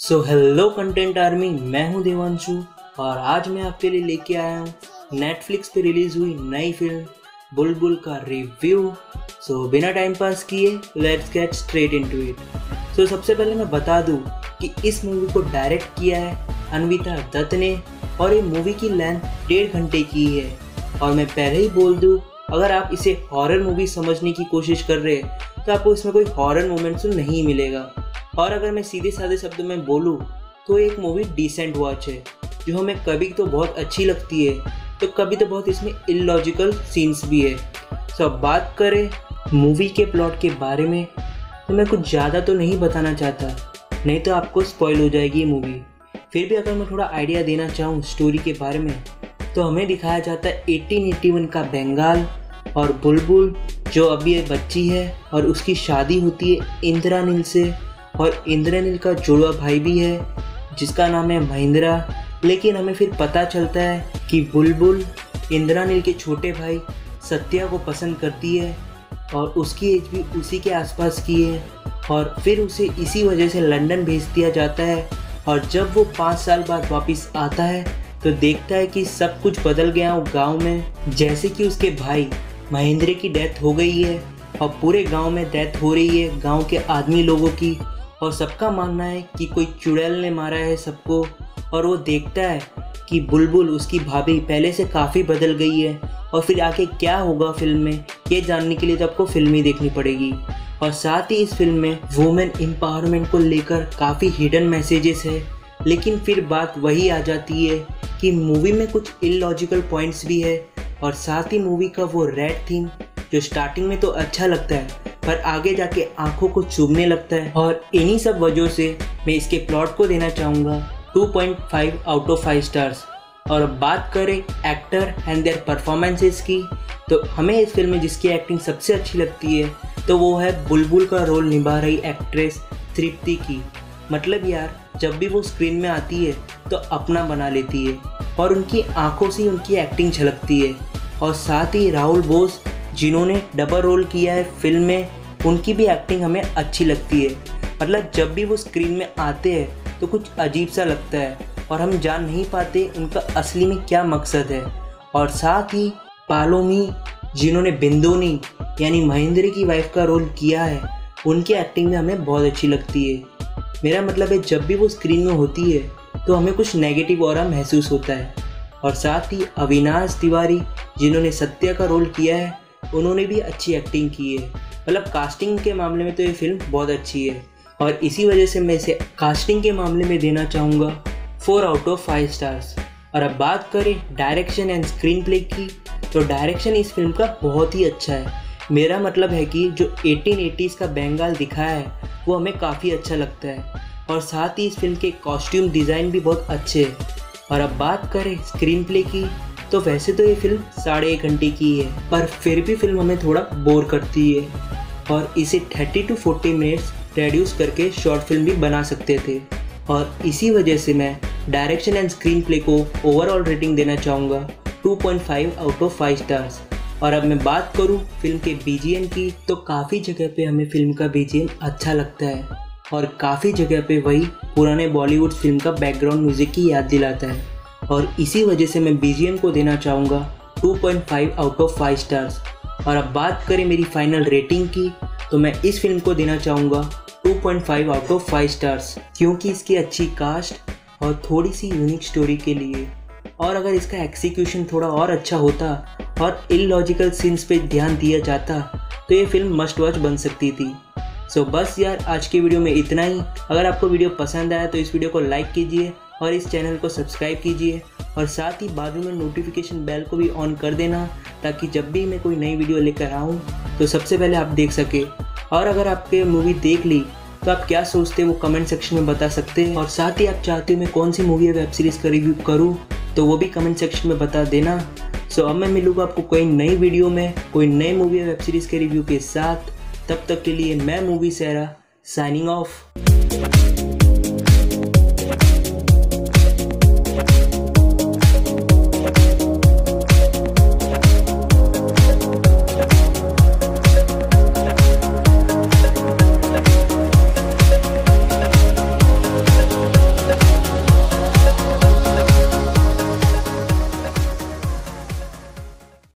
So hello content army मैं हूँ देवांशु और आज मैं आपके लिए लेके आया हूँ नेटफ्लिक्स पे रिलीज़ हुई नई फ़िल्म बुलबुल का रिव्यू सो so, बिना टाइम पास किए let's get straight into it so सबसे पहले मैं बता दूँ कि इस मूवी को डायरेक्ट किया है अनविता दत्त ने और ये मूवी की लेंथ डेढ़ घंटे की है। और मैं पहले ही बोल दूँ अगर आप इसे हॉरर मूवी समझने की कोशिश कर रहे हैं तो आपको इसमें कोई हॉरर मोमेंट्स नहीं मिलेगा। और अगर मैं सीधे साधे शब्दों में बोलूँ तो एक मूवी डिसेंट वॉच है, जो हमें कभी तो बहुत अच्छी लगती है तो कभी तो बहुत इसमें इलॉजिकल सीन्स भी है। सो अब बात करें मूवी के प्लॉट के बारे में तो मैं कुछ ज़्यादा तो नहीं बताना चाहता, नहीं तो आपको स्पॉइल हो जाएगी मूवी फिर भी अगर मैं थोड़ा आइडिया देना चाहूँ स्टोरी के बारे में तो हमें दिखाया जाता है 1881 का बंगाल और बुलबुल, जो अभी एक बच्ची है और उसकी शादी होती है इंदिरा नील से। और इंद्रनील का जुड़वा भाई भी है, जिसका नाम है महिंद्रा। लेकिन हमें फिर पता चलता है कि बुलबुल इंद्रानील के छोटे भाई सत्या को पसंद करती है और उसकी एज भी उसी के आसपास की है और फिर उसे इसी वजह से लंदन भेज दिया जाता है और जब वो पाँच साल बाद वापस आता है तो देखता है कि सब कुछ बदल गया वो गाँव में। जैसे कि उसके भाई महेंद्र की डेथ हो गई है और पूरे गाँव में डेथ हो रही है गाँव के आदमी लोगों की। और सबका मानना है कि कोई चुड़ैल ने मारा है सबको, और वो देखता है कि बुलबुल उसकी भाभी पहले से काफ़ी बदल गई है, और फिर आके क्या होगा फ़िल्म में, ये जानने के लिए तो आपको फ़िल्म ही देखनी पड़ेगी। और साथ ही इस फ़िल्म में वुमेन एम्पावरमेंट को लेकर काफ़ी हिडन मैसेजेस है, लेकिन फिर बात वही आ जाती है कि मूवी में कुछ इलॉजिकल पॉइंट्स भी है, और साथ ही मूवी का वो रेड थीम जो स्टार्टिंग में तो अच्छा लगता है पर आगे जाके आँखों को चुभने लगता है। और इन्हीं सब वजहों से मैं इसके प्लॉट को देना चाहूँगा। 2.5 आउट ऑफ़ फाइव स्टार्स और अब बात करें एक्टर एंड देयर परफॉर्मेंसेस की तो हमें इस फ़िल्म में जिसकी एक्टिंग सबसे अच्छी लगती है तो वो है बुलबुल का रोल निभा रही एक्ट्रेस तृप्ति की। मतलब यार, जब भी वो स्क्रीन में आती है तो अपना बना लेती है। और उनकी आँखों से उनकी एक्टिंग झलकती है। और साथ ही राहुल बोस, जिन्होंने डबल रोल किया है फ़िल्म में उनकी भी एक्टिंग हमें अच्छी लगती है। मतलब जब भी वो स्क्रीन में आते हैं तो कुछ अजीब सा लगता है और हम जान नहीं पाते उनका असली में क्या मकसद है। और साथ ही पालोमी, जिन्होंने बिंदोनी, यानी महेंद्र की वाइफ का रोल किया है, उनकी एक्टिंग में हमें बहुत अच्छी लगती है। मेरा मतलब है, जब भी वो स्क्रीन में होती है तो हमें कुछ नेगेटिव और महसूस होता है। और साथ ही अविनाश तिवारी, जिन्होंने सत्या का रोल किया है, उन्होंने भी अच्छी एक्टिंग की है। मतलब कास्टिंग के मामले में तो ये फ़िल्म बहुत अच्छी है। और इसी वजह से मैं इसे कास्टिंग के मामले में देना चाहूँगा। Four out of five stars और अब बात करें डायरेक्शन एंड स्क्रीन प्ले की तो डायरेक्शन इस फ़िल्म का बहुत ही अच्छा है। मेरा मतलब है कि जो 1880s का बंगाल दिखाया है, वो हमें काफ़ी अच्छा लगता है। और साथ ही इस फ़िल्म के कॉस्ट्यूम डिज़ाइन भी बहुत अच्छे हैं। और अब बात करें स्क्रीन प्ले की तो वैसे तो ये फ़िल्म साढ़े एक घंटे की है पर फिर भी फ़िल्म हमें थोड़ा बोर करती है। और इसे 30 टू 40 मिनट्स रेड्यूस करके शॉर्ट फ़िल्म भी बना सकते थे। और इसी वजह से मैं डायरेक्शन एंड स्क्रीन प्ले को ओवरऑल रेटिंग देना चाहूँगा। 2.5 आउट ऑफ़ 5 स्टार्स और अब मैं बात करूँ फ़िल्म के बी की तो काफ़ी जगह पे हमें फ़िल्म का बी अच्छा लगता है। और काफ़ी जगह पे वही पुराने बॉलीवुड फ़िल्म का बैकग्राउंड म्यूज़िक की याद दिलाता है। और इसी वजह से मैं बीजीएम को देना चाहूँगा। 2.5 आउट ऑफ़ 5 स्टार्स और अब बात करें मेरी फाइनल रेटिंग की तो मैं इस फ़िल्म को देना चाहूँगा। 2.5 आउट ऑफ़ 5 स्टार्स क्योंकि इसकी अच्छी कास्ट और थोड़ी सी यूनिक स्टोरी के लिए। और अगर इसका एग्जीक्यूशन थोड़ा और अच्छा होता और इलॉजिकल सीन्स पे ध्यान दिया जाता तो ये फ़िल्म मस्ट वॉच बन सकती थी। सो so, बस यार आज की वीडियो में इतना ही। अगर आपको वीडियो पसंद आया तो इस वीडियो को लाइक कीजिए। और इस चैनल को सब्सक्राइब कीजिए और साथ ही बाजू में नोटिफिकेशन बेल को भी ऑन कर देना ताकि जब भी मैं कोई नई वीडियो लेकर आऊँ तो सबसे पहले आप देख सके। और अगर आपके मूवी देख ली तो आप क्या सोचते हैं वो कमेंट सेक्शन में बता सकते हैं। और साथ ही आप चाहते हो मैं कौन सी मूवी या वेब सीरीज़ का रिव्यू करूँ तो वो भी कमेंट सेक्शन में बता देना। सो अब मैं मिलूँगा आपको कोई नई वीडियो में, कोई नई मूवी या वेब सीरीज़ के रिव्यू के साथ। तब तक के लिए मैं मूवी सहरा साइनिंग ऑफ़